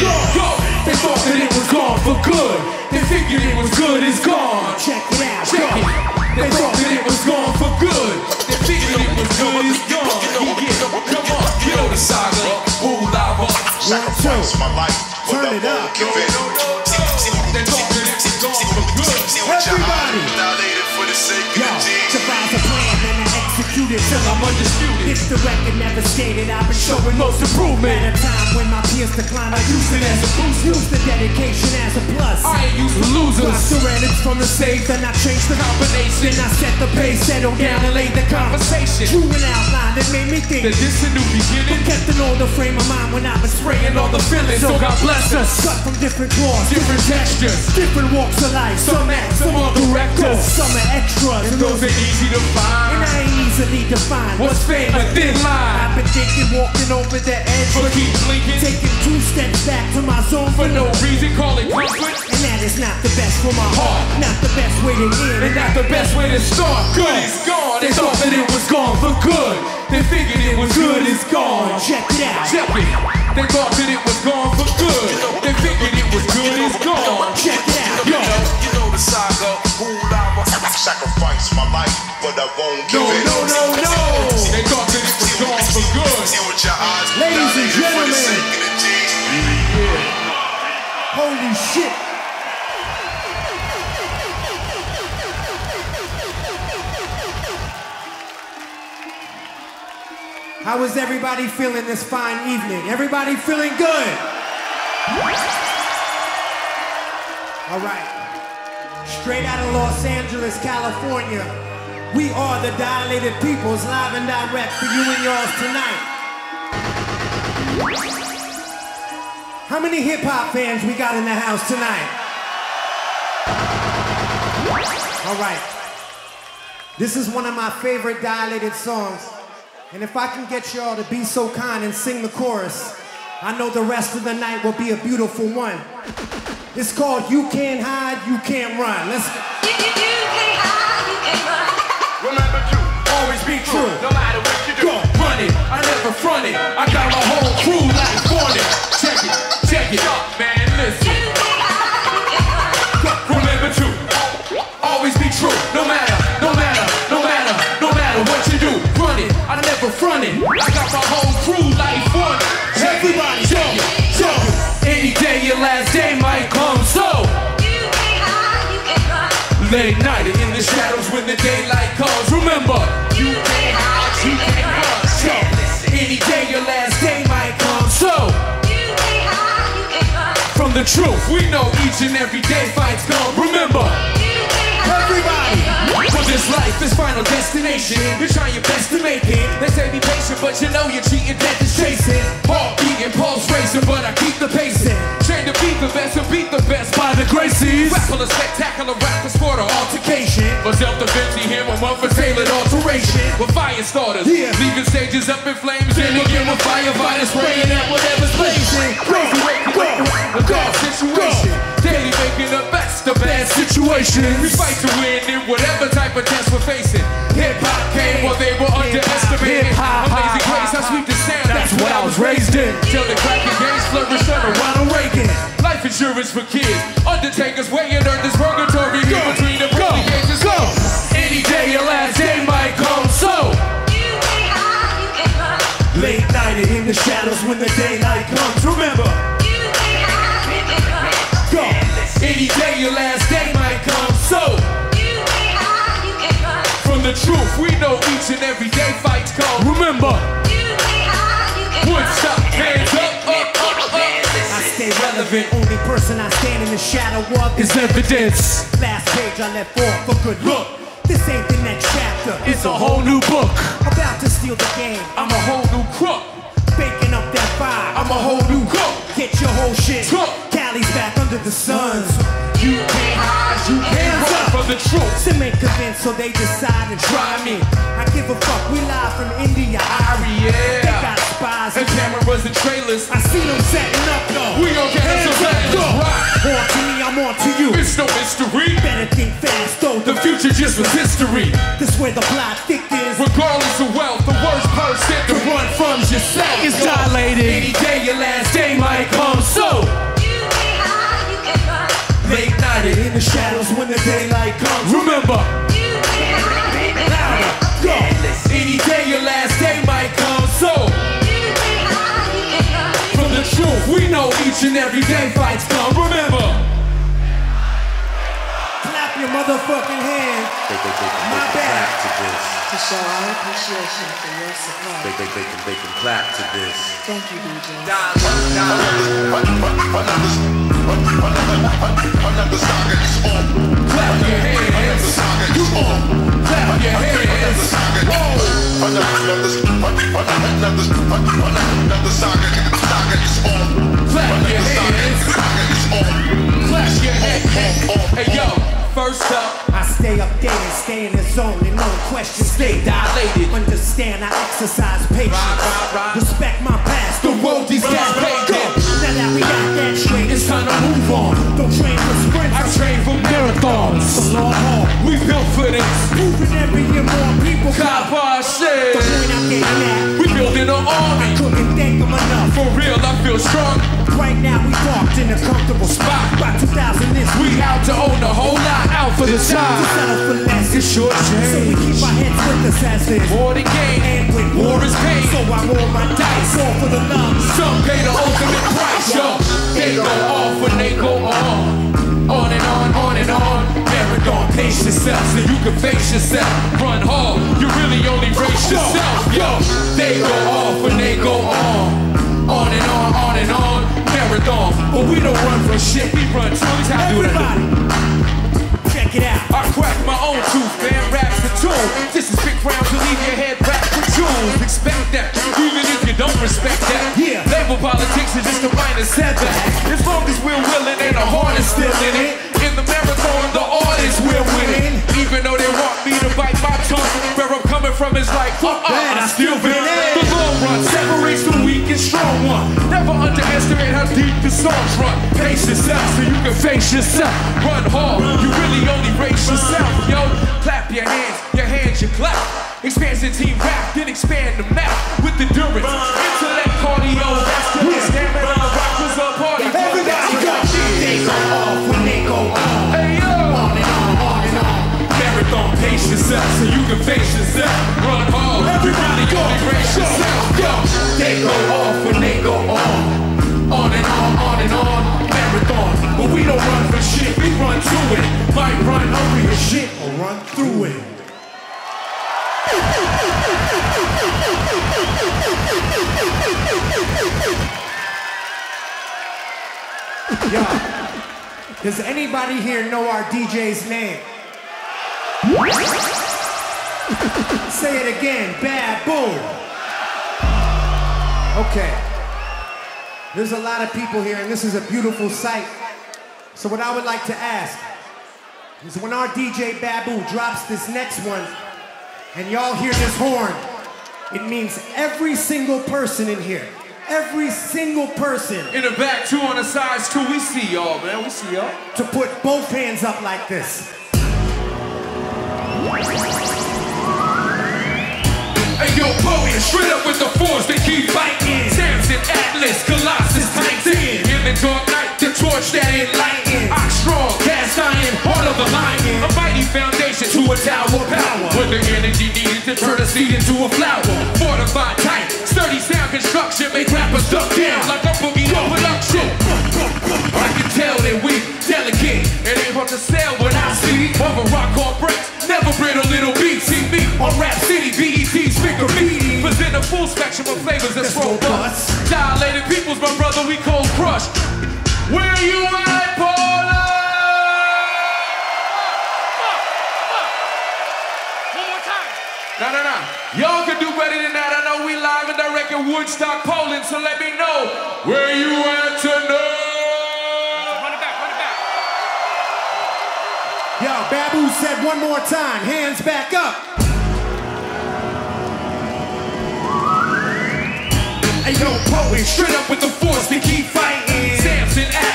Go, go. They thought that it was gone for good. They figured it was good, it's gone. Check it out. Check it. They thought that it was gone for good. They figured it was good, it's gone. Yeah, come on, you know the saga. Who lava? Sacrifice my life, Turn it up. give in. See, see, They thought that it was gone for good. see what y'all Everybody. Execute till I'm undisputed. If the record never skated, I've been showing most improvement. At a time when my peers decline, I use it as a boost. Use the dedication as a plus. I ain't used to losers. ceramics from the safe, then I change the Combination. Then I set the pace, settle down and lay the conversation. Drew an outline that made me think. That this a new beginning. Kept an older frame of mind when I've been spraying all the feelings. So God bless us. Cut from different cloths, Different textures. different walks of life. Some act, some are directors. Some are extras, And those ain't easy to and find. I ain't easily defined. What's fame? A thin line. I've been thinking, walking over the edge. But keep blinking. Taking two steps back to my zone For no reason, call it comfort. And that is not the best for my heart. Not the best way to end. And not the best way to start. Good is gone. They thought that it was gone for good. They figured it was good, it's gone. Check it out. Check it. They thought that it was gone for good. They figured it was good, it's gone. Check it out. Yo, You know the saga. Who lava? Sacrifice my life, but I won't give no, in. no, no, no. They thought that it was gone for good. Ladies and gentlemen. Holy shit. How is everybody feeling this fine evening? Everybody feeling good? All right. Straight out of Los Angeles, California, we are the Dilated Peoples live and direct for you and yours tonight. How many hip hop fans we got in the house tonight? All right. This is one of my favorite dilated songs. And if I can get y'all to be so kind and sing the chorus, I know the rest of the night will be a beautiful one. It's called You Can't Hide, You Can't Run. Let's go Remember to always be true. No matter what you do, run it. I never front it. I got my whole crew like on it. Check it, check it up, man. Listen. It. I got my whole crew like on it. Everybody, yo, yo. Any day your last day might come, so. You can hide, you can run. Late night in the shadows when the daylight comes. Remember, you can't hide, you can't run. So, any day your last day might come. So, You can hide, you can run. from the truth, we know each and every day fights come. Remember, this life is final destination. You're trying your best to make it. They say be patient, but you know you're cheating, death is chasing. Heart beating, pulse racing, but I keep the pacing. Train to beat the best and beat the best by the gracies. Rap a spectacular rap is for the altercation. For self-defense, you hear one for tailored alteration. With fire starters, Yeah. leaving stages up in flames. And again with firefighters spraying at whatever's blazing. Crazy to go, a dark situation. Daily making the best of bad situations. We fight to win in whatever type of test we're facing. Hip hop came while they were underestimated. Hip-hop, Amazing grace, how sweet the sound. That's what I was raised in. Till the cracking games flourished under Ronald Reagan. Life insurance for kids. Undertakers weighing earned this purgatory Go, between the pearly gates. Go. Any day your last day might come. So. Late night in the shadows when the daylight comes. Remember. Go. Any day truth, we know each and every day fights come. Remember, Woodstock, hands up, up, up, up. I stay relevant. Only person I stand in the shadow of Is evidence. Last page I left off for good look. This ain't the next chapter. It's a whole new book. About to steal the game. I'm a whole new crook. Baking up that fire. I'm a whole new cook. Get your whole shit. Cook. Cali's back under the suns. You can't hide, you can't Hands run up. from the truth. Some ain't convinced, so they decide to try me. I give a fuck. We live from India. Ari, They got spies And cameras and trailers. I see them setting up though. We gon' get Hands some up, rock. On to me, I'm on to you. It's no mystery. Better think fast though. The future just was history. This where the plot thickens. Regardless of wealth, the worst person to run from is yourself. It's dilated. Any day your last day might come. So In the shadows when the daylight comes. Remember, Louder, go. any day your last day might come. So from the truth, we know each and every day fights come. Remember, Clap your motherfucking hands. They, they, they, can- My they can clap to this. to show our appreciation for your support. They, they, they, can, they can clap to this. Thank you, DJ. Clap your hands. Clap your hands. Hey yo, first up. I stay updated, stay in the zone, and no question. Stay dilated. Understand I exercise patience. Respect my past. The road these paved Go. Now that we got that straight, It's time to move on. Don't train for sprints. I train for long haul. We built for this. Moving every year more people Cop our The shit. point I'm getting at, We building an army. couldn't thank them enough. For real, I feel strong. Right now we parked in a comfortable spot. By 2000 this We out to own a whole lot. Out for the to time. settle for less. It's short So we keep our heads with us as is. More than gain. And with War is pain. So I roll my dice, all for the love. Some pay the ultimate price, yo. They go off when they go on. On and on, on and on. Marathon, pace yourself so you can face yourself. Run hard, you really only race yourself, yo. They go off when they go on. On and on, on and on. Marathon, but we don't run from shit, we run to it. How do check it out. I crack my own tooth, man, raps the tune. This is big round to leave your head jewels. Expect that, even if you don't respect that. Yeah. Label politics is just a minor setback. As long as we're willing and the heart is still in it. In the marathon, the artists we're winning. Even though they want me to bite my tongue, where I'm coming from is like, uh, uh, that, I still win. win. The long run separates the weak and strong one. Never underestimate how deep the songs run. Pace yourself so you can face yourself. Run hard, you really only race yourself, yo. Expansion team rap, then expand the map with endurance. Intellect cardio, vascular stamina. Rock was a party. Everybody go. They go off when they go on. Hey yo. On and on, on and on. Marathon, pace yourself so you can face yourself. Run hard, everybody go race yourself. Yo, they go off when they go on. On and on, on and on. Marathon, but we don't run for shit, we run to it. Might run over your shit or run through it. Yo, does anybody here know our DJ's name? Say it again, bad boom. Okay. There's a lot of people here, and this is a beautiful sight. So, what I would like to ask is when our DJ Babu drops this next one, and y'all hear this horn, it means every single person in here, every single person In the back, two on the sides, two. We see y'all, man. We see y'all. to put both hands up like this. Hey yo, poet, straight up with the force, they keep fighting. Samson, Atlas, Colossus, Titan. In the dark night, torch that enlighten. Ox strong, cast iron, heart of a lion. A mighty foundation to a tower of power. With the energy needed to turn a seed into a flower. Fortified tight, sturdy sound construction, make rappers duck down like a boogie no production. I can tell that we delicate. It ain't hard to sell what I see. Of a rock hard breaks, never brittle little beats. See me on Rap City, BET, speaker me. Present a full spectrum of flavors that's robust. Dilated peoples, my brother, we cold crush. Where you at, Paula? One more time. No, no, no. Y'all can do better than that. I know we live and direct in Woodstock, Poland, so let me know where you at tonight. Run it back, run it back. Yo, Babu said one more time, hands back up. Hey, yo, poet, straight up with the force to keep fighting.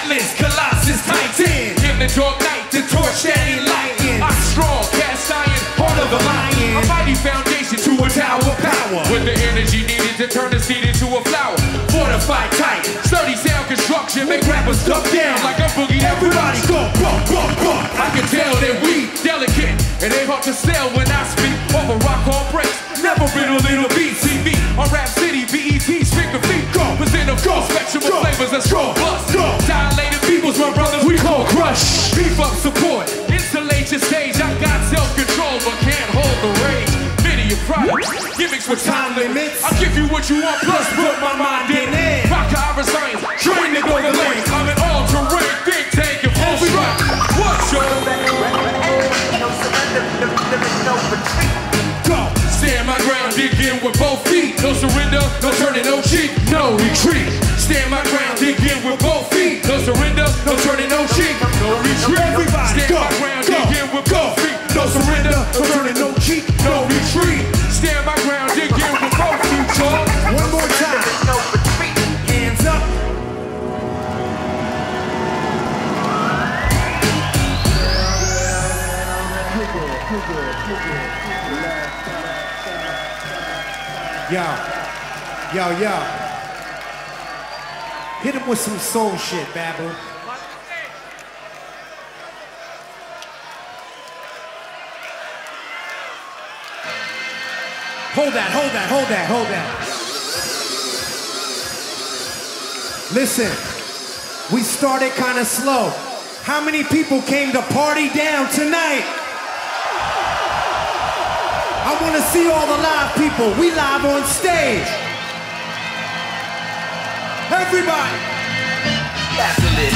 Atlas, Colossus, Titan. The dark night the torch that ain't. I'm strong, cast iron, heart of a lion. A mighty foundation to a tower of power. With the energy needed to turn the seed into a flower. Fortified tight, sturdy sound construction. Make rappers duck down like a boogie. Everybody go, go, go, go. I can tell that we delicate and they hard to sell when I speak over rock on breaks. Never been a little BTV. on Rap City, BET, feet. A full spectrum of flavors that's robust. Dilated peoples, my brothers, we call crush. Beef up support, insulate your stage. I got self-control, but can't hold the rage. Many a product, gimmicks with time limits. I give you what you want, plus put my mind in it. Rakaa Iriscience, train to go the lane. Dig in with both feet. No surrender, no turning, no cheat, no retreat. Stand my ground, dig in with both feet. No surrender, no turning, no cheat, no retreat. Everybody, Stand go, my ground, go, dig in with both feet. No surrender, no turning, no cheat, no retreat. Yo, yo, yo. Hit him with some soul shit, Babu. Hold that, hold that, hold that, hold that. Listen, we started kind of slow. How many people came to party down tonight? I want to see all the live people. We live on stage. Everybody.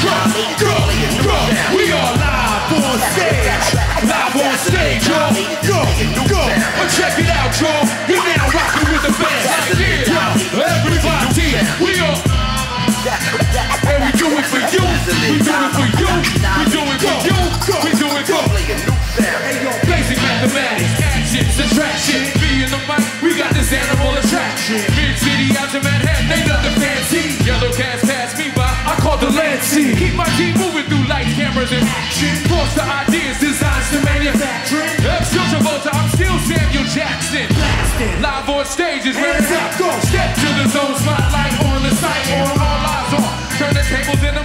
Go, go, go. We are live on stage. Live on stage, y'all. Go, go. But check it out, y'all. You're now rocking with the band. Everybody, we are. And we do it for you. We do it for you. We do it for you. We do it for Hey, yo, Basic mathematics, to Manhattan, ain't nothing fancy. Yellow cats pass me by, I call the Lancy. Keep my team moving through lights, cameras, and action. Force the ideas, designs to manufacturing. Extra Travolta, I'm still Samuel Jackson. Live on stage is where it's up, at. go. Step to the zone, spotlight on the site, on all eyes on. Turn the tables and the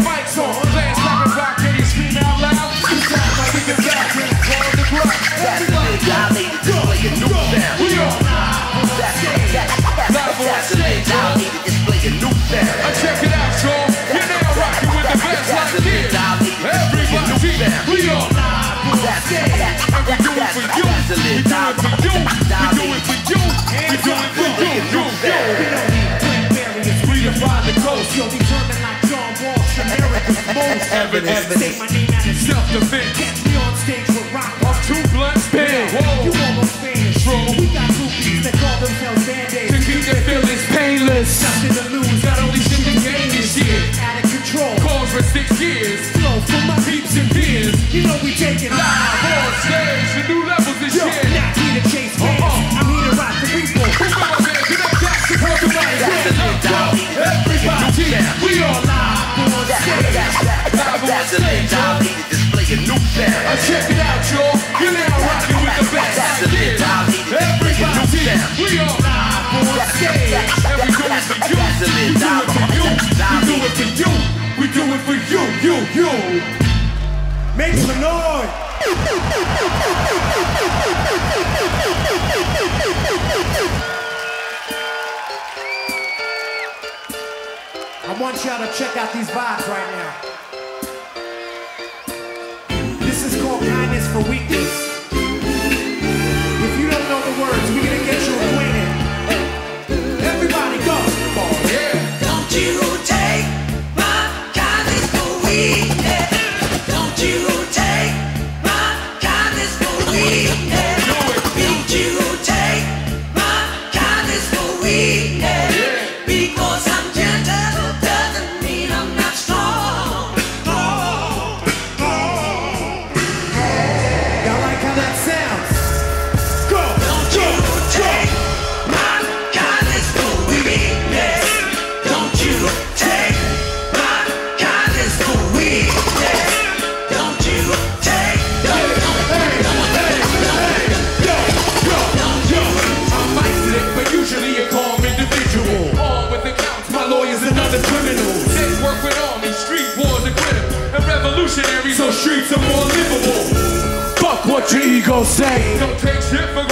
we do it for you. We do it for you. We do it for you. We do it for you. You, you. We define the coast. Yo, determined like John Walsh, America's most Evidence. Say my name out of Self-defense. Catch me on stage with rock. I'm too blunt spin. You almost famous. True. We got groupies that call themselves To band-aids. keep their feelings painless. Nothing to lose. Not only shit the game this year. Out of control. Calls for six years. Flow for my Peeps and peers. You know we taking Live Check it out, y'all. You're now rocking with the best. We are live on stage. We do it for you. Do it for you. We do it for you, you, you. Make some noise. I want y'all to check out these vibes right now. For weakness. gon' say. Don't take shit for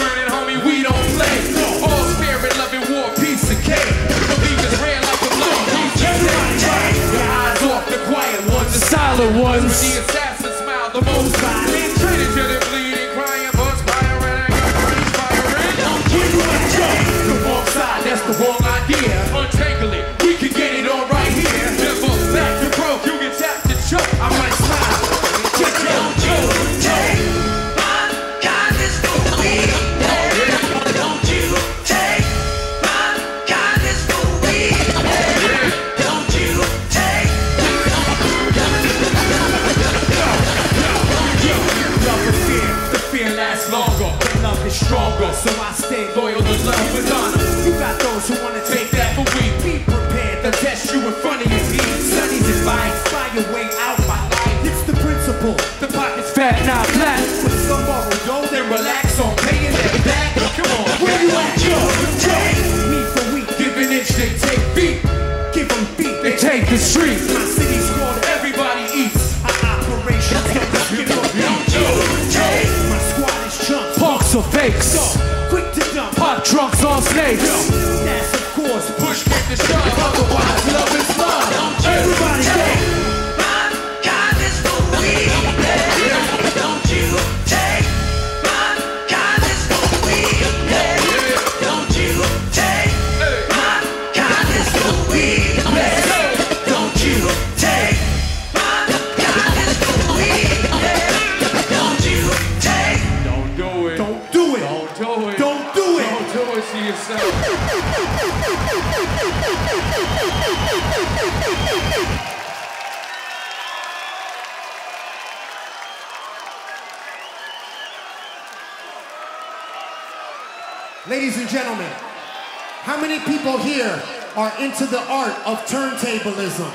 are into the art of turntablism.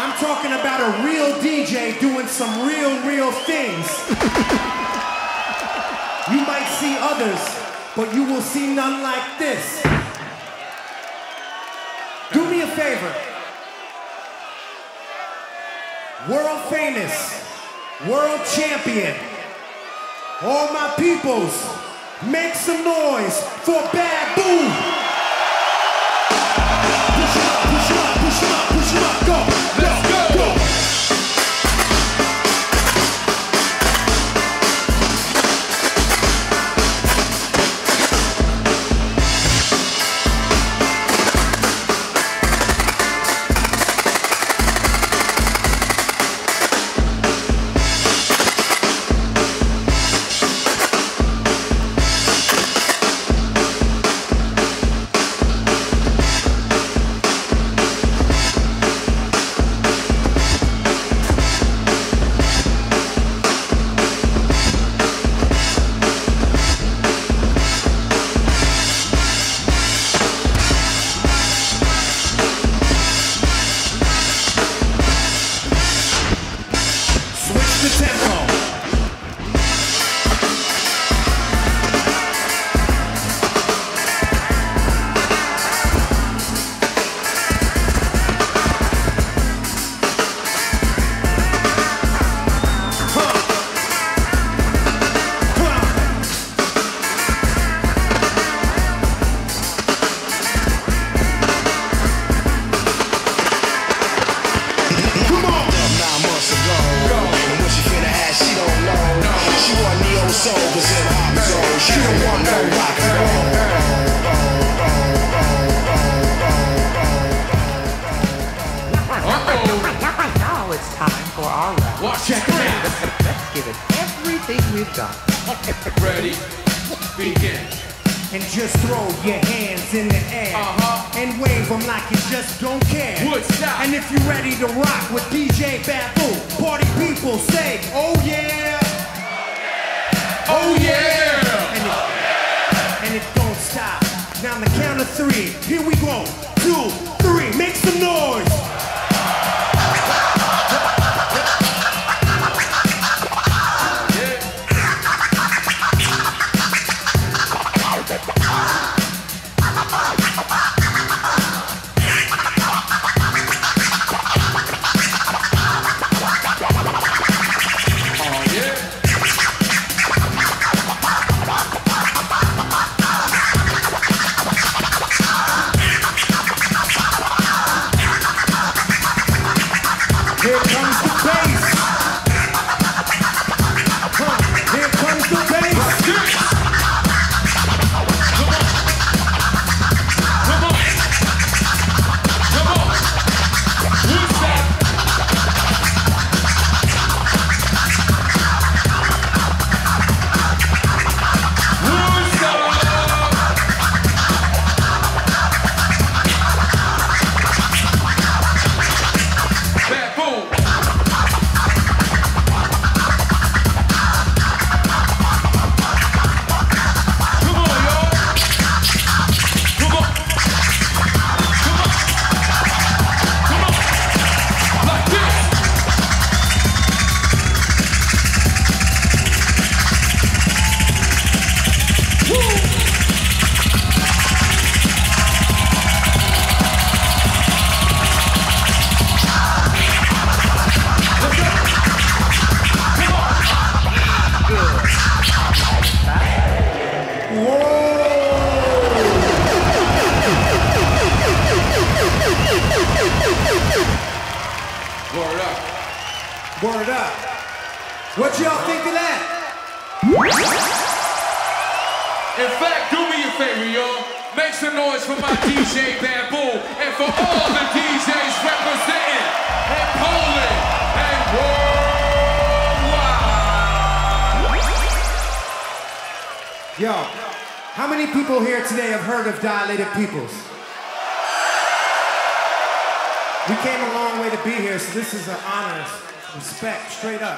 I'm talking about a real DJ doing some real, real things. You might see others, but you will see none like this. Do me a favor. World famous, world champion, all my peoples, Make some noise for Babu!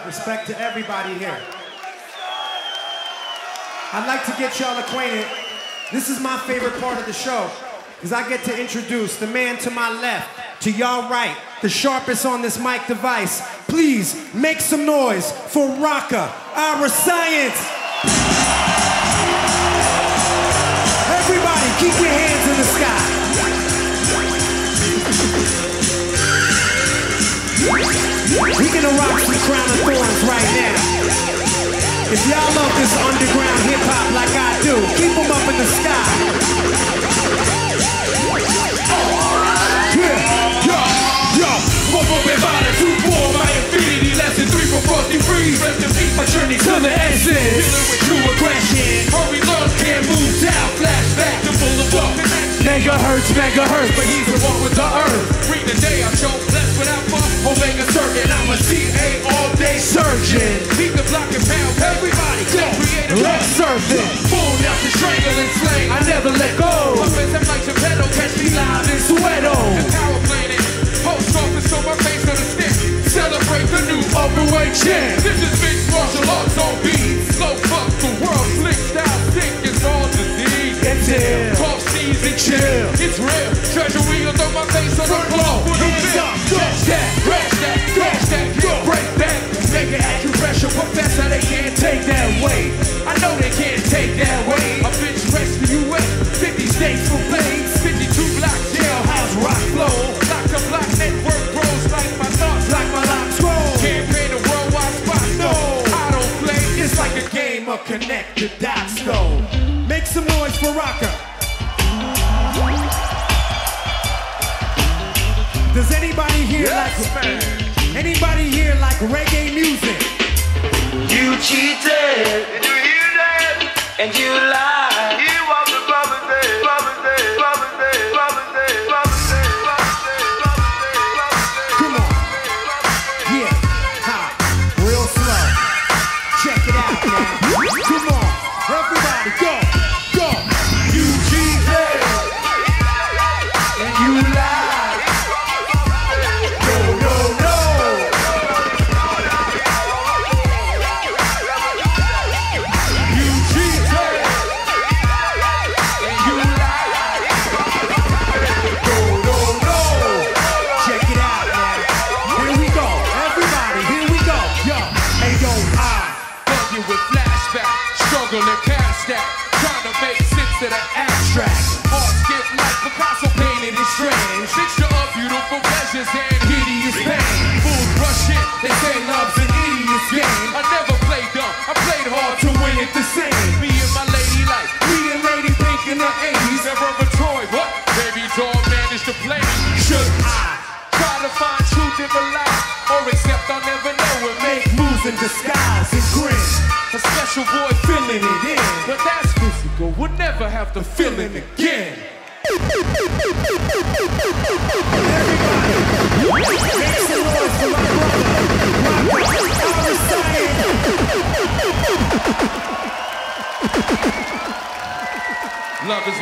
Respect to everybody here. I'd like to get y'all acquainted. This is my favorite part of the show, because I get to introduce the man to my left, to y'all right, the sharpest on this mic device. Please make some noise for Raka, our science. Everybody, keep your hands in the sky. We're gonna rock some Crown of Thorns right now. If y'all love this underground hip hop like I do, keep them up in the sky. Yeah, one two my infinity three frosty freeze. Rest my journey to the essence. Dealing with true aggression. Hurry, love, can't move down, flashback to full of. Megahertz, megahertz. But he's the one with the earth. Bring the day, I'm so blessed without fuck. Omega certain, I'm a CA all day surgeon. Beat the block and pound, everybody, go. Creative Let's surf it. Full out to strangle and slang. I never let go. Puppets, I'm like Geppetto, catch me live in Soweto. And power planet, post office on my face on the stick. Celebrate the new overweight champ. This is mixed martial arts on beat. Slow fuck the world, slick style, sick is all disease. Until Cough, and chill. It's real. Treasure wheels on my face on the floor. The Hands up. Catch that, crash that, crash that, go. Break that. Make it acupressure. Professor, they can't take that weight. I know they can't take that weight. A bitch rest the US. 50 states for plays. 52 block jailhouse rock flow. Lock to block network grows like my thoughts, like my locks grow. Can't pay the worldwide spot. No, I don't play. It's like a game of connect the dots. though. Make some noise for Rakaa. Anybody here like anybody here like reggae music? You cheated. Did you hear that? And you lied. Idiot's game. I never played dumb, I played hard to win it the same. Me and my lady like, me and Lady Pink in the 80s. Never of a Troy, what? Baby doll managed to play me. Should I try to find truth in the lie? Or accept I'll never know and make Moves in disguise and grin. a special boy filling it in. But that's physical, we'll never have the feeling again.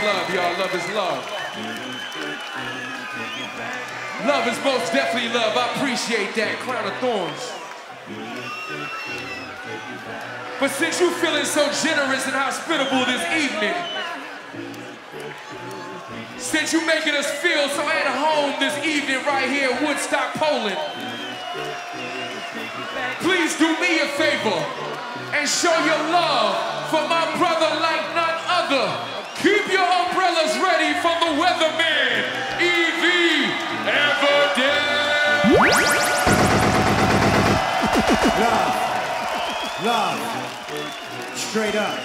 Love y'all. Love is love. Love is most definitely love. I appreciate that. Crown of thorns. But since you're feeling so generous and hospitable this evening, since you're making us feel so at home this evening right here in Woodstock, Poland, please do me a favor and show your love for my brother like none other. Keep your umbrellas ready for the weatherman, E.V. Evidence. Love. Love. Straight up.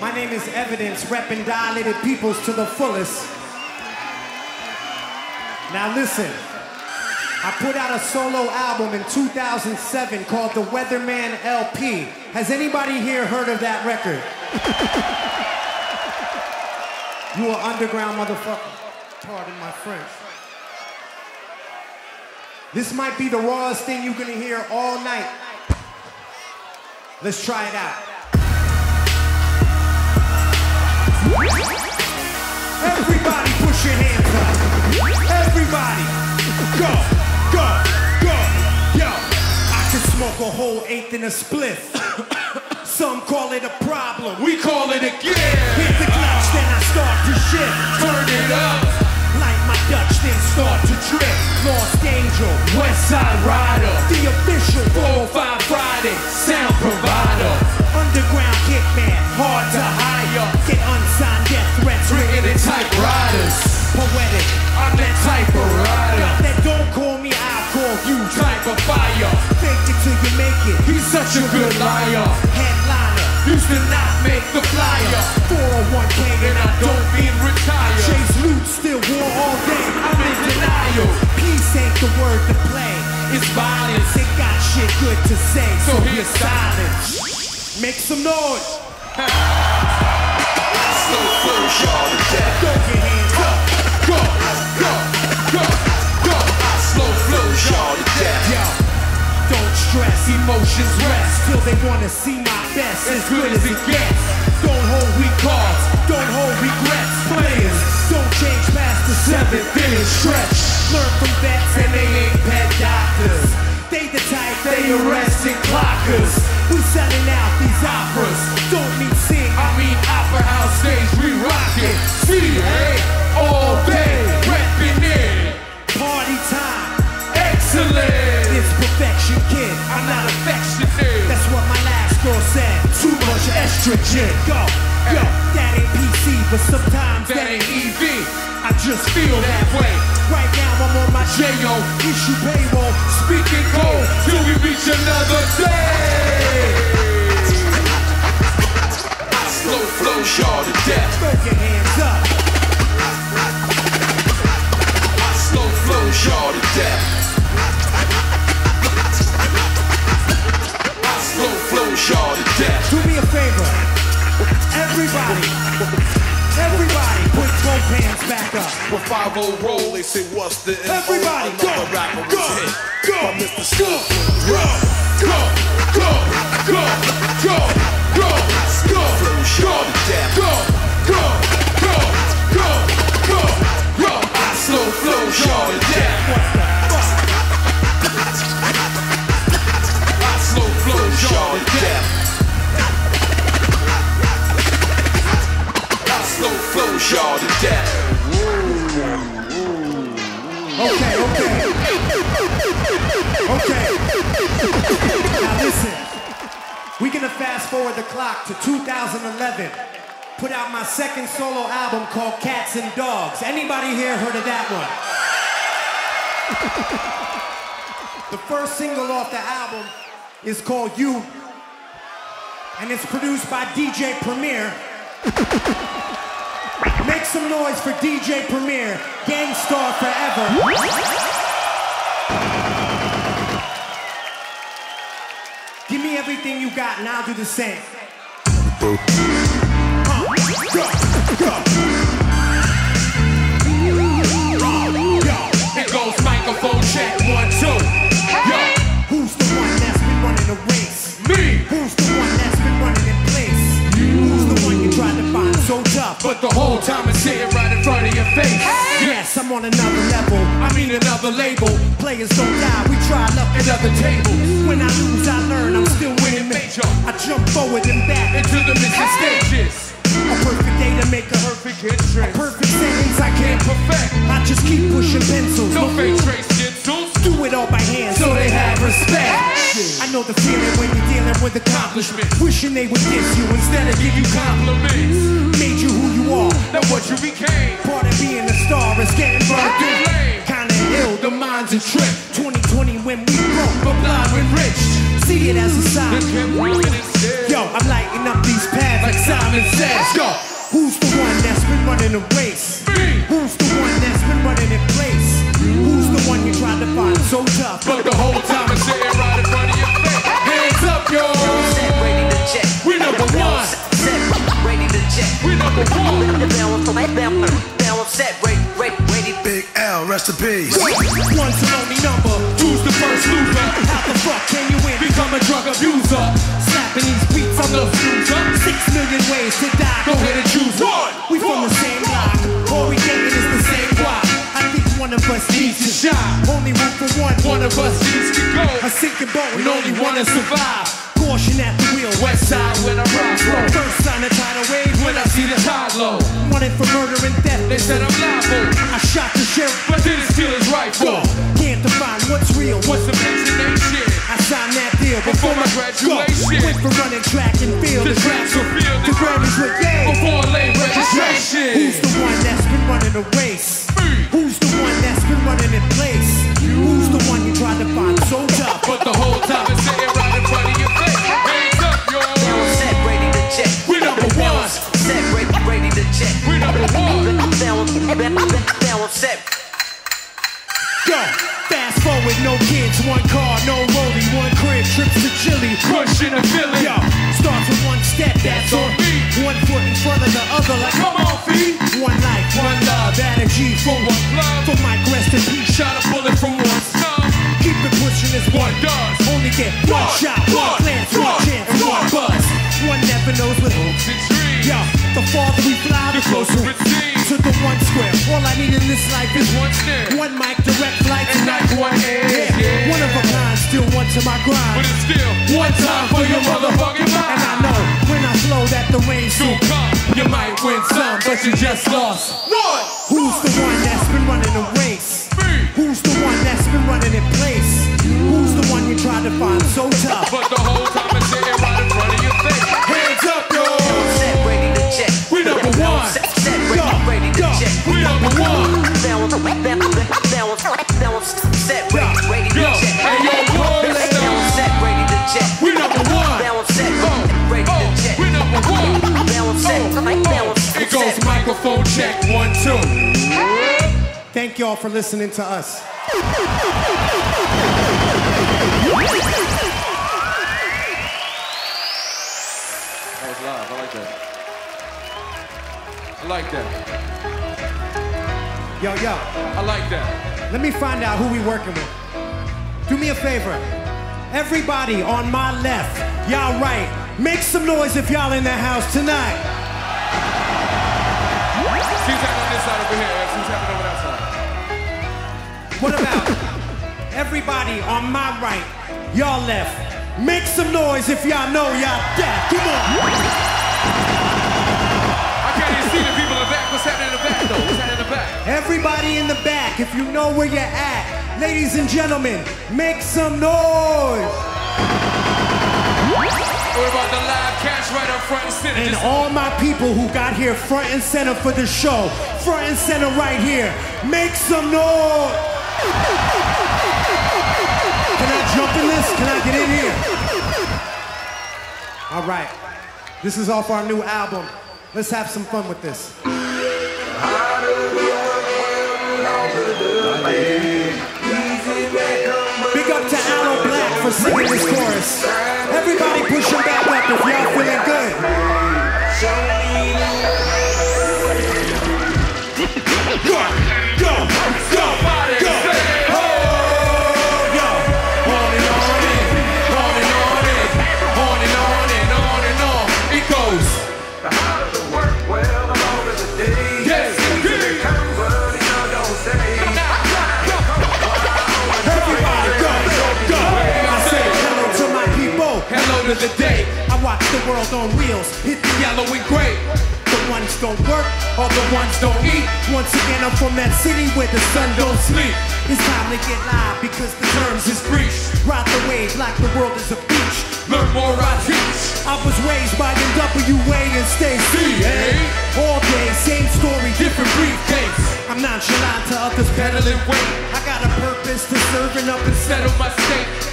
My name is Evidence, repping dilated peoples to the fullest. Now listen, I put out a solo album in 2007 called The Weatherman LP. Has anybody here heard of that record? You are underground motherfucker. Pardon my French. This might be the rawest thing you're gonna hear all night. Let's try it out. Everybody push your hands up. Everybody. Go, go, go. Yo, I can smoke a whole eighth in a spliff. Some call it a problem. We call it a gift. Hit the clutch, then I start to shift. Turn it up. Like my Dutch, then start to trip. Lost Angel, West Side Rider. the official 405 Friday. Sound provider. underground hitman. Hard to hire. Get unsigned death threats Written in typewriters. Poetic. I'm that type of rider. That don't call me, I'll call you. Type of fire. Fake it till you make it. He's such a good It's violence. They got shit good to say, So so here's silence. Make some noise. Slow flows y'all to death. Throw your hands up. Go, go, go, go. I slow flows Y'all to death. Yo, don't stress. Emotions rest. Till they wanna see my best. As good as it gets. Don't hold weak Cards. Don't hold regrets. Players, don't change past the seventh inning stretch. Learn from vets And they ain't pet doctors. They the type They arresting clockers. We selling out these operas. Don't mean sing. I mean opera house stage, we rock it. CA all day. Party time. Excellent. It's perfection, kid. I'm not affectionate. That's what my last girl said. too much estrogen. Go, yo, that ain't PC, but sometimes That ain't EV. I just Feel that way. Right now I'm on my J.O. issue payroll. Speaking cold till we reach another day. I slow flows y'all to death. Throw your hands up. I slow flows y'all to death. Slow y'all to death. Do me a favor. Everybody, everybody, put both hands back up. With 5 roll, they say, what's the MO? Everybody, go, rapper go, was hit go, by Mr. Go, Scoop. go, go, go, go, go, go, go, Flows y'all to death. go, go, go, go, to 2011. Put out my second solo album called Cats and Dogs. Anybody here heard of that one? the first single off the album is called You, and it's produced by DJ Premier. Make some noise for DJ Premier, Gang Starr Forever. Give me everything you got and I'll do the same. Microphone check one two. Yo, who's the one that's been running the race? me. So tough? But the whole time it's sitting right in front of your face. Yes, I'm on another level. I mean another label, Players don't die, we try luck another table. When I lose, I learn. I'm still winning Major. I jump forward and back. Into the missing stages. A perfect day to make a Perfect entrance. perfect sentence. I Can't perfect. I just keep pushing pencils. No fake trace stencils. Do it all by hand, So they have respect. I know the feeling when you're dealing with accomplishment. Wishing they would diss you instead of give you Compliments. made you who you are. Now what you became. Part of being a star is getting burned in. Kinda ill, The mind's a trip. 2020 when we broke, But blind when rich. see it as a sign. The Kim Ryan instead. Yo, I'm lighting up these paths like Simon says. Go. Who's the one that's been running the race? Me. Who's the one that's been running in place? Who's the one you tried to find so tough? But the whole time it's sitting right in front of your face. Hands up, yo. Set, ready to check. We number one. Set, ready to check. We number number one. Now I'm set, ready, ready, ready. Big L, rest in peace. One's the only number. Who's the first loser? How the fuck can you win? Become a drug abuser. Slapping these beats, I'm the fuser. Six million ways to die. Go ahead and choose one. We from the same block. All we getting is one of us needs to shine. Only room for one. One of us needs to go. A sinking boat And only one to survive. Caution at the wheel. West side when I rock slow. First sign of tidal wave. When I see the tide low, Wanted for murder and theft. they said I'm liable. I shot the sheriff. But didn't steal his rifle. Can't define what's real. What's imagination? I signed that deal Before my graduation. Went for running track and field. The tracks were filled. The Grammys with yay. Before late Who's the one that's been running the race? Who's the one that's been running in place? Who's the one you tried to find so tough? But the whole time it's sitting right in front of your face. Hands up, Now I'm yo. set, ready to check. We number one. Set, ready, ready to check. We number one. Now I'm, now I'm set. Go. Fast forward, no kids, one car, no rollie, one crib, trips to Chile. Crushing a feeling. Yo, starts with one step, that's on me. One foot in front of the other, like Come on, feet. one life, one love, energy for one love. For Mike, rest in peace. Shot a bullet from one stun. Keep it pushing as one One does. Only get one, One, shot, one, one, glance, one, one, chance, one one. buzz. One never knows what Hopes and dreams. Yo, the farther we fly, the closer it seems. to the one square. All I need in this life is One snare. one mic, direct flight, And not one air, yeah. One of a kind, still one to my grind. But it's still one time for your motherfucking mind. And I know when I flow that the rain soon. come, you might win some, but you just lost. One. Who's the one that's been running the race? Who's the one that's been running in place? Who's the one you tried to find so tough? But the whole time it's sitting right in front of your face. Hands up, yo. One. Set, ready, to check. We one. Now I'm, now I'm, now I'm set, ready, to check. hey, yo, boys. I'm set, ready to check. We number one. I'm set, ready to check. we number one. It goes microphone check one two. Thank y'all for listening to us. That was live. I like that. I like that. Yo, yo, I like that. let me find out who we working with. Do me a favor. Everybody on my left, y'all right. Make some noise if y'all in the house tonight. She's happening on this side over here. She's happening over that side. What about everybody on my right, y'all left? Make some noise if y'all know y'all deaf. Come on. See the people in the back. What's happening in the back though? What's happening in the back? Everybody in the back, if you know where you're at, ladies and gentlemen, make some noise. We're about the live cash right up front and center. And Just- all my people who got here front and center for the show, front and center right here, make some noise. Can I jump in this? Can I get in here? All right. This is off our new album. Let's have some fun with this. Big up to Aloe Blacc for singing this chorus. Everybody push him back up if y'all feeling good. Go, go, go, go, the world on wheels. Hit the Yellow and gray. The ones don't work, all the ones don't eat. Once again, I'm from that city where the sun don't sleep. It's time to get live because the terms is breached. Ride the wave like the world is a beach. Learn more, I teach. I was raised by the NWA and stay CA. Eh? All day, same story, Different briefcase. I'm nonchalant to others, Peddling weight. I got a purpose to serving up and settle. My state.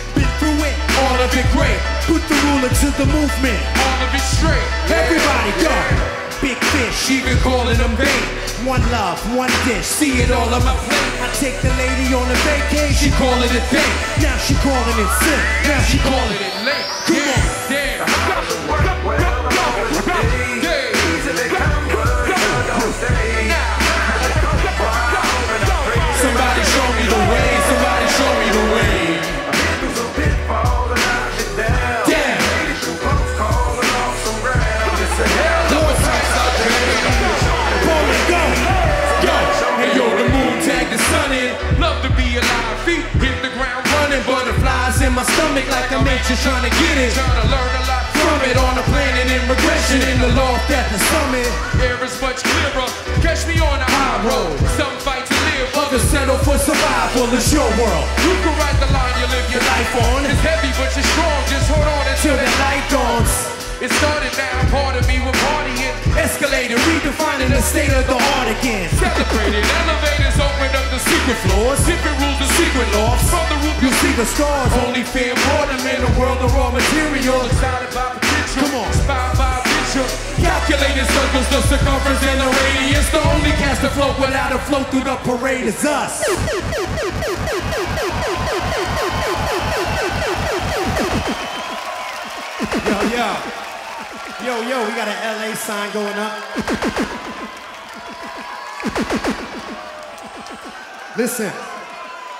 Been All of it great. put the ruler to the movement. All of it straight. Everybody go. Big fish, Even calling them bait. one love, one dish. See it all on my plate. I take the lady on a vacation. She call it a day. Now she calling it sick. Now she Calling calling it late. Come Yeah, damn. I'm trying to get it. Trying to learn a lot from it on a planet in regression in the loft at the summit. Air is much clearer. Catch me on the high road. Some fight to live, others settle for survival. It's your world. You can write the line you live your life on. It's heavy, but you're strong. Just hold on until the light dawns. It started now, part of me with partying. Escalated, redefining the state of the art again. Celebrated, elevators opened up the secret floors. Different rules and secret laws. From the roof, you see the stars. Only fear boredom in a world of raw material. Excited by potential. Come on, inspired by picture. Calculated circles, the circumference and the radius. The only cast afloat without a float through the parade is us. Yo, yo. Yo, yo, we got an LA sign going up. Listen,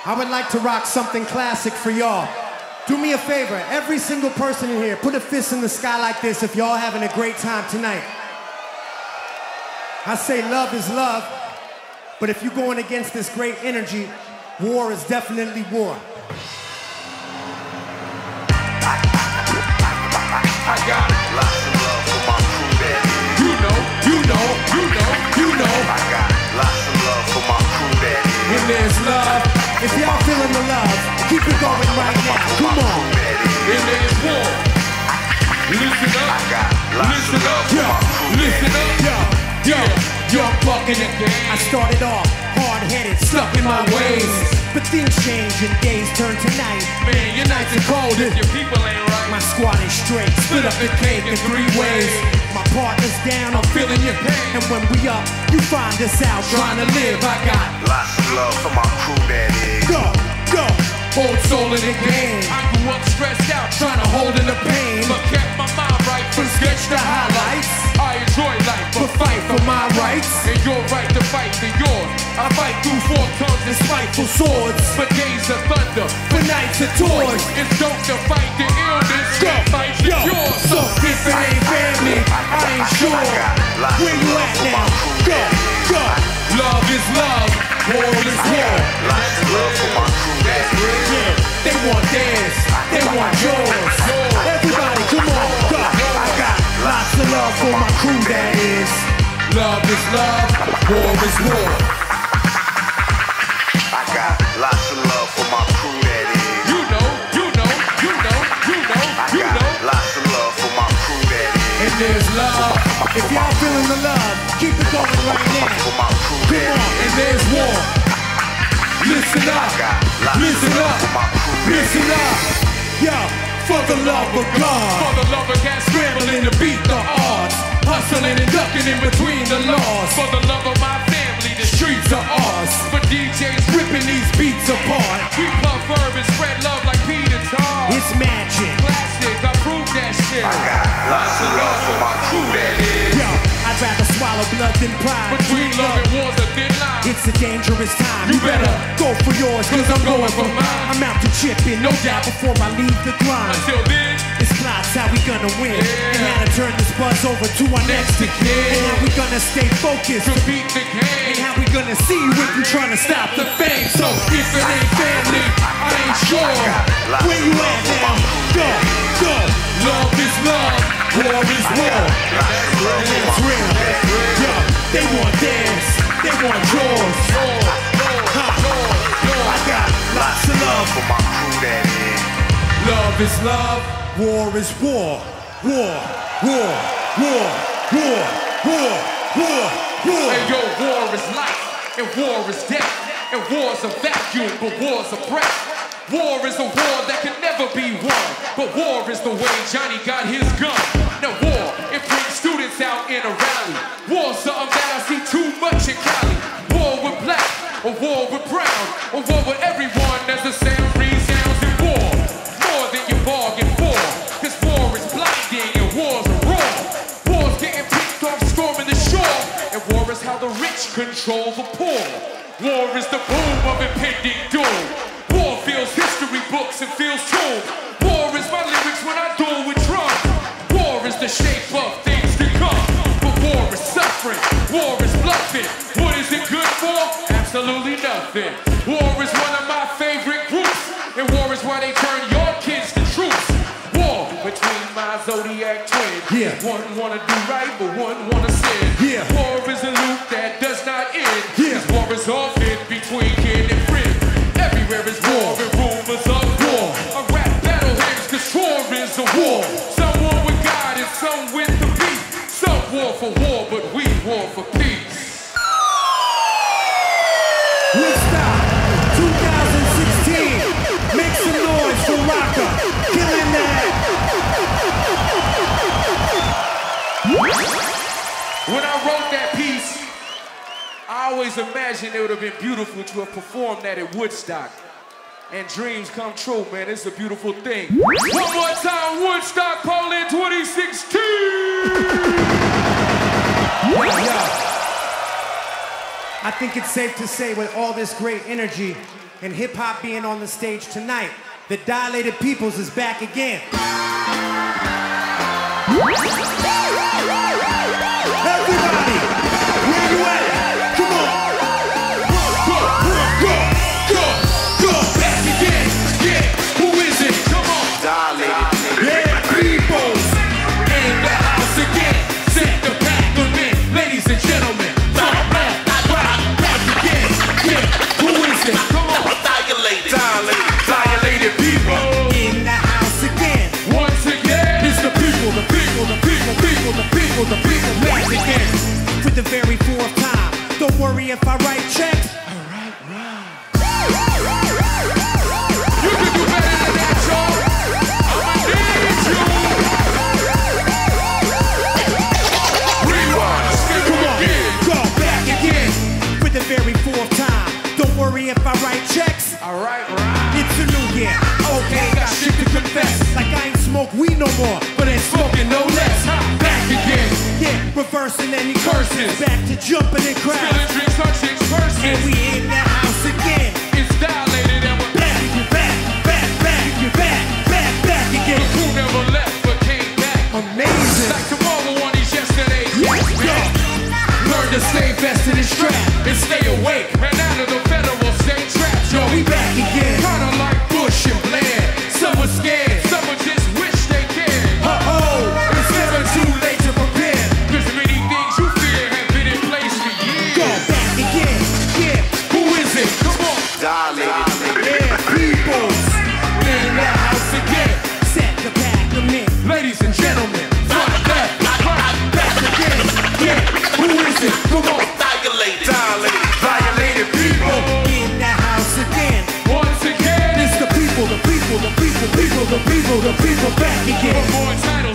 I would like to rock something classic for y'all. Do me a favor, every single person in here, put a fist in the sky like this if y'all having a great time tonight. I say love is love, but if you're going against this great energy, war is definitely war. I got it. Know, you know, you know, you know. I got lots of love for my crew that is. When there's love, If y'all feeling the love, keep it going right now. Come on. and there's war. Listen I up, got lots listen of love up, for my crew that listen is. up. Yo, Yo, young buck in the. I started off hard-headed, stuck in my ways. But things change and days turn to night. Man, your nights are cold if your people ain't right. My squad is straight, split up the cake in three ways. My partner's down, I'm feeling your pain. And when we up, you find us out trying to live. I got Lots of love for my crew that is. go, go. Old soul in the game. I grew up stressed out, trying to hold in the pain. But kept my mind right from sketch to highlights. I enjoy life, but fight for my rights. And your right to fight for yours. I fight through four tongues and spiteful swords. For days of thunder, for nights of tours. It's dope to fight the illness. Go, fight the cure. So if it ain't family, I ain't sure. Where you at now? Go, go. Love is love, war is war. Lots of love for my crew that is. Yeah, they want theirs, they want yours. Everybody, come on, go. I got lots of love for my crew, that is. Love is love, war is war. I got lots of love for my crew that is. You know, you know, you know, you know, you I you got know. lots of love for my crew that is. And there's love, If y'all feeling the love, keep it going right now. For my crew come on, and there's war. Listen up, listen up, listen up. Yo, for the love of God. For the love of cat scrambling to beat the odds. Hustling and ducking in between the laws. For the love of my family, the streets are ours. For DJs ripping these beats apart. We puff herb and spread love like Peter Tar. It's magic. Plastic, I prove that shit. I got lots of love for my crew that is. Yo, I'd rather swallow blood than pride. Between love and war's a thin line. It's a dangerous time. You better go for yours, cause I'm going for mine. I'm out to chip in, no doubt, before I leave the grind. Until then, It's plots how we gonna win. Yeah. And how to turn this buzz over to our next kid. And how we gonna stay focused. to beat the game. And how we gonna see if you trying to stop the fame. So if it ain't family, I ain't sure. Where you at now? Go, go. Love is love, war is war. And it's real. Yo, they want theirs. They want yours. I got lots of love. For my crew that is. Love is love. War is war. War, war, war, war, war, war, war. And yo, war is life, and war is death, and war's a vacuum, but war's a breath. War is a war that can never be won, but war is the way Johnny got his gun. Now war, out in a rally. War, something that I see too much in Cali. War with black, a war with brown, a war with everyone. There's the same resounds in war. More than you bargained for, cause war is blinding and war's a roar. War's getting picked off, storming the shore. And war is how the rich control the poor. War is the boom of impending doom. War fills history books and feels tomb. War is my lyrics when I duel with drums. War is the shape of nothing. What is it good for? Absolutely nothing. War is one of my favorite groups, and war is why they turn your kids to troops. War between my zodiac twins. Yeah. One wanna do right, but one wanna sin. Yeah. War is a loop that does not end. Yeah. This war is often between kin and friend. Everywhere is war, and rumors of war. A rap battle hands, cause war is a war. Some war with God and some with the beat. Some war for war, but we war for peace. I wrote that piece, I always imagined it would have been beautiful to have performed that at Woodstock. And dreams come true, man. It's a beautiful thing. One more time, Woodstock, Poland 2016! Yo, yo. I think it's safe to say with all this great energy and hip hop being on the stage tonight, the Dilated Peoples is back again. Very fourth time. Don't worry if I write checks. Alright, right. You can do better than that. Rewind, Come on, again. back again. For the very fourth time. Don't worry if I write checks. All right, right. It's a new year. Okay, got shit to confess. Like I ain't smoke weed no more, reversing any Curses. Back to jumping and Spilling crowds. drinks on chicks' And we in the house again. It's dilated and we're Back, back, back, back, back, back, back again. Who never left but came back. Amazing. Like tomorrow on these yesterdays. Yeah. Learn to stay vested and strapped and stay awake. And out of the people, the people, back again. More titles,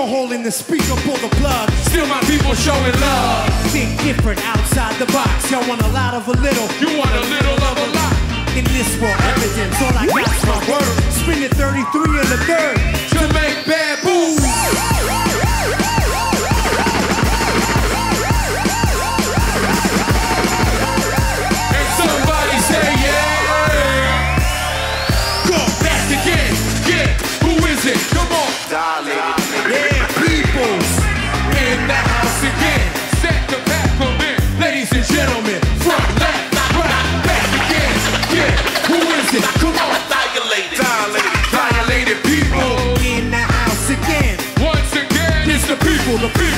Kick a hole in the speaker, pull the plug. Still my people showing love. Think different outside the box. Y'all want a lot of a little. You want a little of a lot. In this world, evidence, all I got's my word. Spin it 33 and a third.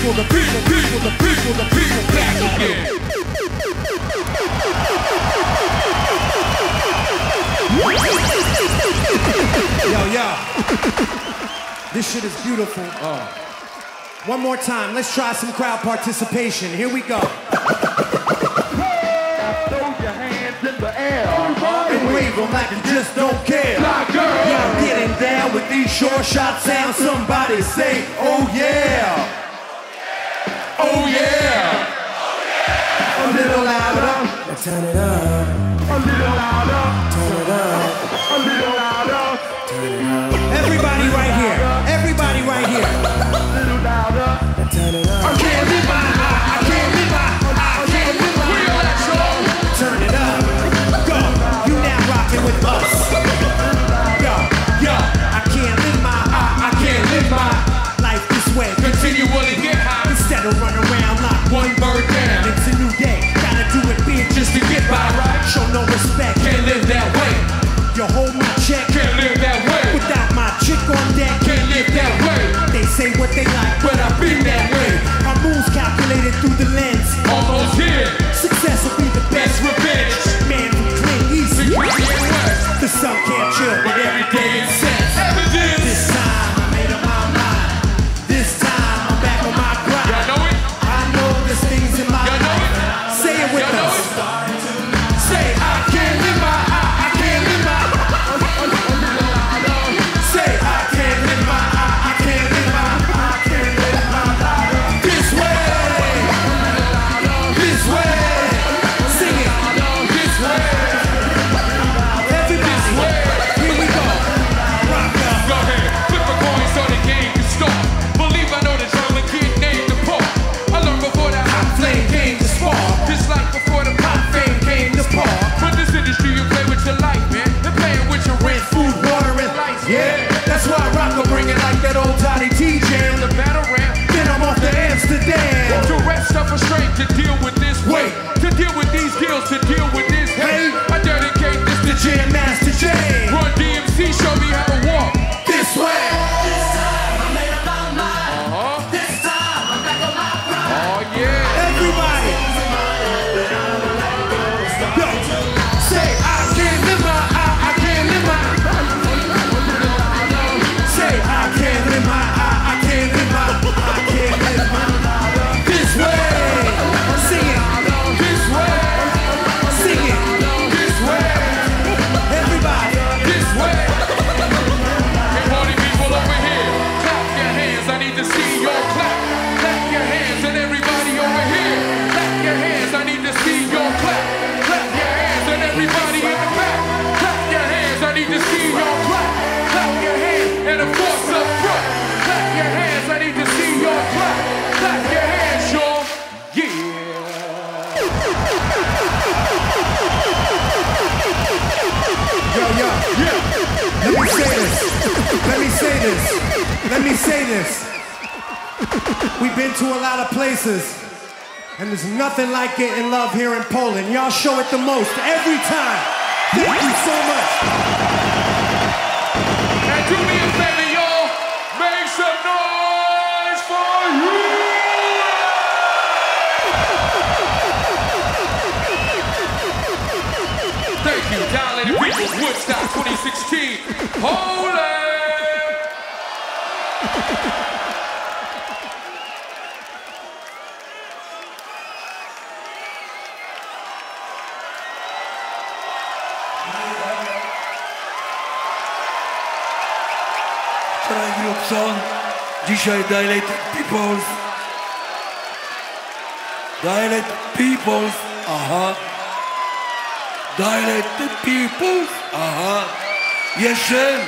People, the people, the people, the people, the people back again. Yo, yo. This shit is beautiful. One more time. Let's try some crowd participation. Here we go. And wave like you just don't care. Y'all getting down with the East Shore shot sound. Somebody say, oh yeah. Oh yeah. A little louder. Turn it up. A little louder. Turn it up. A little louder. Turn it up. Everybody right here. Everybody right here. A little louder. Turn it up. I can't live my I can't live my I can't live my We all that show. Turn it up. Go. You now rocking with us. Yo, yo. I can't live my I, I can't live my life this way. Continually get high. Of run around like One bird down. it's a new day. Gotta do it big Just to get by right. Show no respect. Can't live that way. You hold my check Can't live that way. without my chick on deck. Can't live that way. They say what they like, But I've been that way. My moves calculated through the to deal with this. Let me say this. We've been to a lot of places, and there's nothing like getting love here in Poland. Y'all show it the most every time. Thank you so much. And do me a favor, y'all. Make some noise for you. Thank you, people. Woodstock 2016. Holy! Wczoraj Wilson, dzisiaj Dilated Peoples. Dilated Peoples, aha. Dilated Peoples, aha. Jeszcze?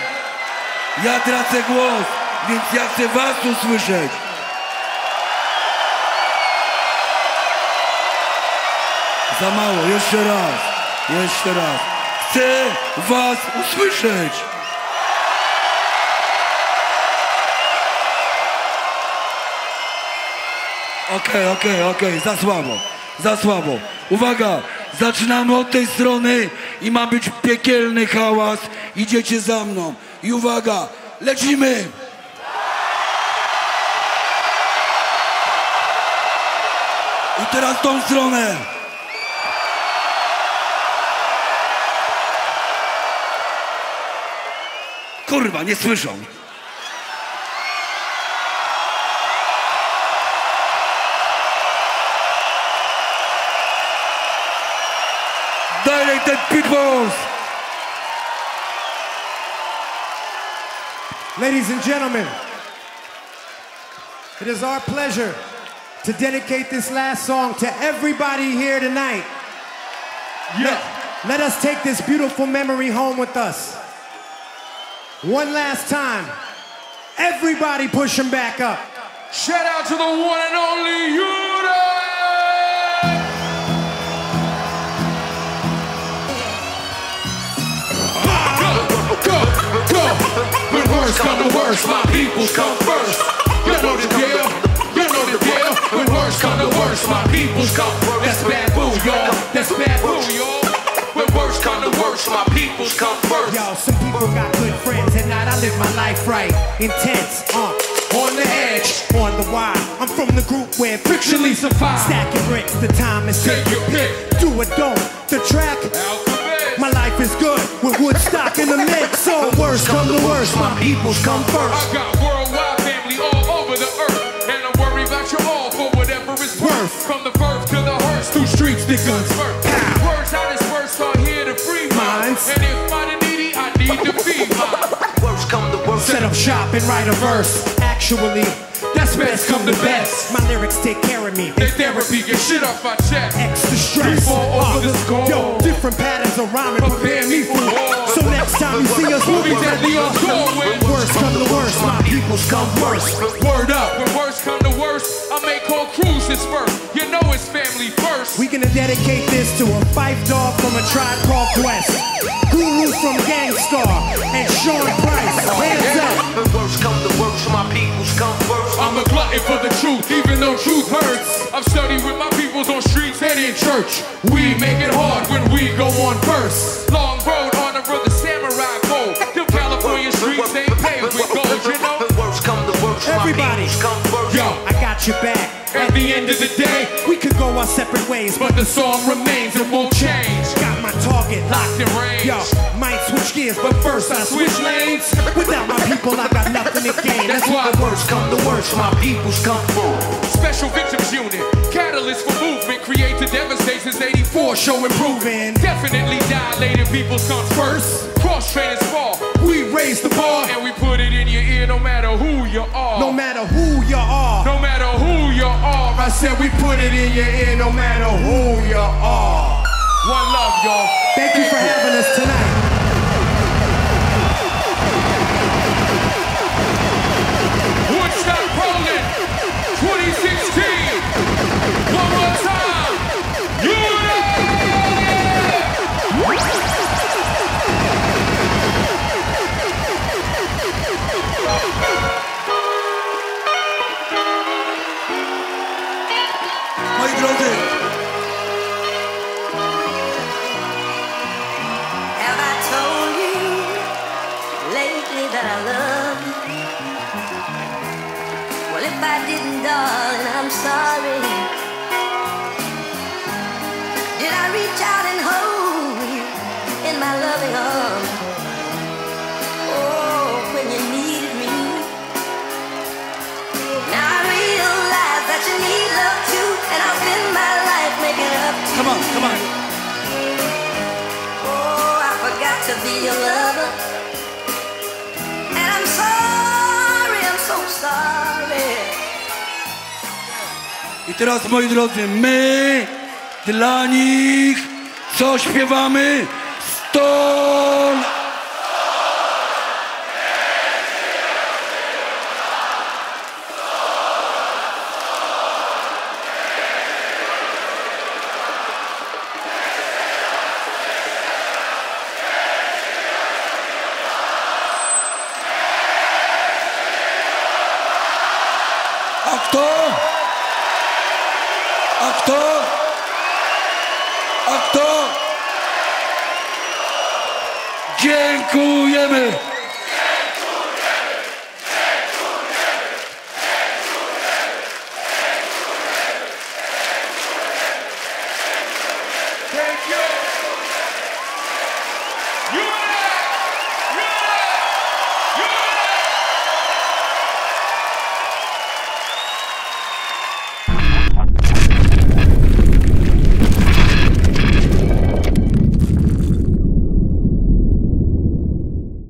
Ja tracę głos, więc ja chcę was usłyszeć. Za mało, jeszcze raz, jeszcze raz. Chcę was usłyszeć. Okej, okej, okej, za słabo, za słabo. Uwaga, zaczynamy od tej strony i ma być piekielny hałas. Idziecie za mną. I uwaga, lecimy! I teraz tą stronę. Kurwa, nie słyszą. Ladies and gentlemen, it is our pleasure to dedicate this last song to everybody here tonight. Yeah. Let, let us take this beautiful memory home with us. One last time. Everybody push them back up. Shout out to the one and only Unit! Worst come to worst, my peoples come first. You know the deal. You know the deal. When worst come to worst, my peoples come first. That's Babu, y'all. That's Babu, y'all. When worst come to worst, my peoples come first. Yo, some people got good friends, and not I live my life right. Intense, uh, on the edge, on the wide. I'm from the group where Fictionally survive. Stacking bricks, the time is Take your pick. Do it, don't. The track. My life is good with Woodstock in the mix. So worst come to worst, my peoples come first. I got worldwide family all over the earth, and I worry about you all for whatever it's worth. From the birth to the hearse, through streets, the guns. Words I disperse are here to free minds, and if I the needy, I need to feed mine. Worst come to worst. Set up shop and write a verse. Actually, That's best come to best. my lyrics take care of me. They therapy get shit off my chest. Extra stress. We fall over Uh, the score. Yo, different patterns of rhyming prepare me for war. So next time you see us, We'll we'll be deadly on tour Worst come to worst, my peoples come first. Word up. When worst come to worst, I make whole cruises first. You know it's family first. We gonna dedicate this to a Phife Dawg from a tribe called Quest, Guru from Gang Starr, and Sean Price. Hands up. When worst come to worst, my peoples come first. I'm a glutton for the truth, even though truth hurts. I've studied with my peoples on streets and in church. We make it hard when we go on first. Long road, honor of the samurai code. Them California streets ain't paved with gold, you know? When worst come to worst, Everybody. peoples come first. Yo, I got your back. at the end of the day, We could go our separate ways, but the song remains and won't change. Target Locked in range. Yo, might switch gears, but first I switch lanes. Without my people, I got nothing to gain. That's why the worst come to worst, my peoples come first. Special Victims Unit, catalyst for movement, create to devastate since 84, show improving. Definitely dilated people's comes first. Cross trainers fall, We raise the bar, and we put it in your ear no matter who you are. no matter who you are. No matter who you are, I said we put it in your ear, no matter who you are. One love, y'all. Thank you for having us tonight. Come on. Oh, I forgot to be your lover. And I'm sorry, I'm so sorry. I teraz moi drodzy, my dla nich co śpiewamy? Sto